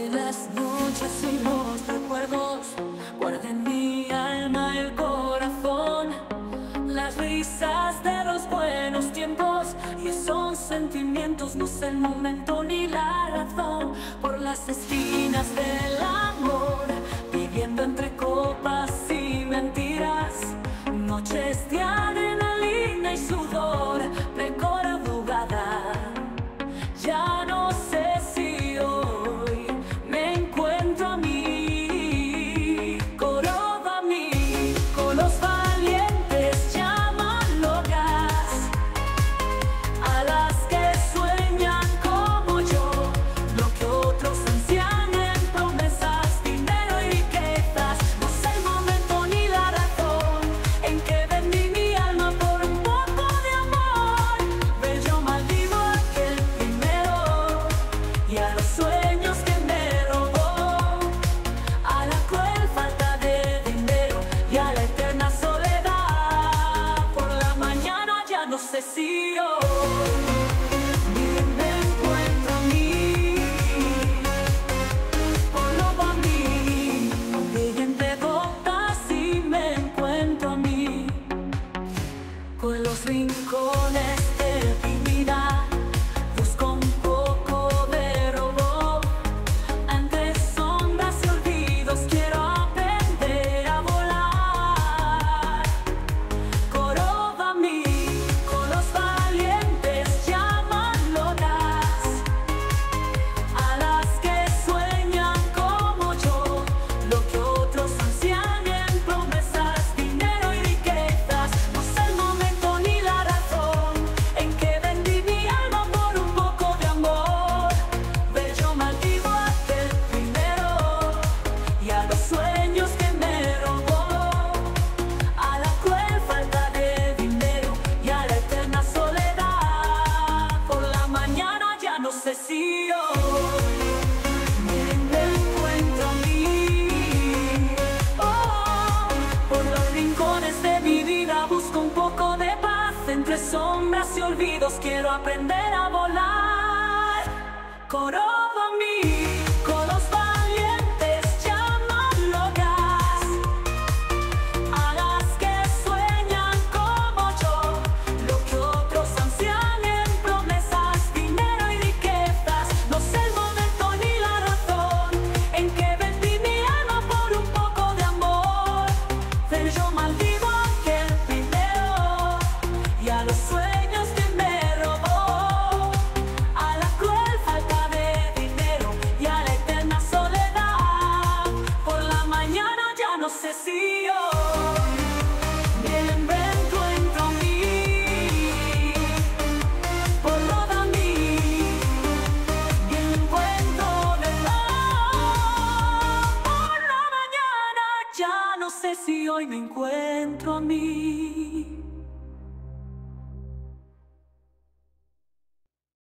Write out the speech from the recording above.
de las noches y los recuerdos guarden mi alma el corazón las risas de los buenos tiempos y esos sentimientos no sé el momento ni la razón por las esquinas de la sé si. rincones de mi vida busco un poco de paz. Entre sombras y olvidos quiero aprender a volar. Coro Si hoy me encuentro a mí, por lo de mí, me encuentro de verdad. Por la mañana ya no sé si hoy me encuentro a mí.